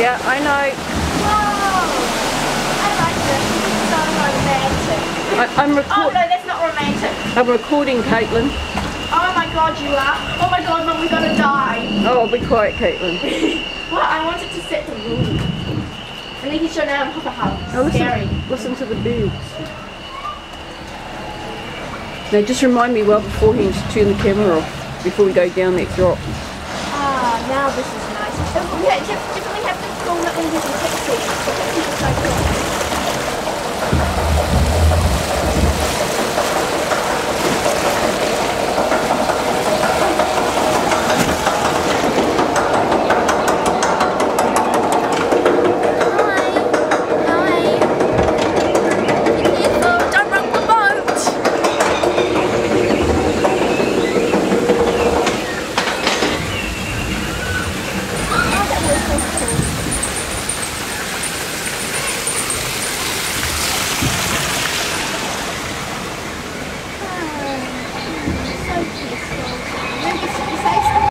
Yeah, I know. Whoa! I like this. This is so romantic. I, I'm, Oh no, that's not romantic. I'm recording, Caitlin. Oh my god, you are. Oh my god, mum, we're gonna die. Oh, be quiet, Caitlin. Well, I wanted to set the rule. And then you show now how Now scary. listen, listen to the birds. Now just remind me well beforehand to turn the camera off before we go down that drop. Ah, now this is nice. Oh, we have, definitely have to film